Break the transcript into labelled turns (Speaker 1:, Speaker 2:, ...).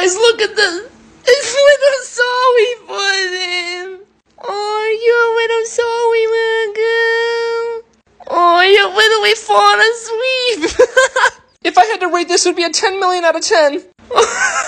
Speaker 1: Guys, look at the it's little a sorry for them. Oh, your little soul girl. Oh, you're literally fallen asleep. if I had to rate this, it would be a 10 million out of 10.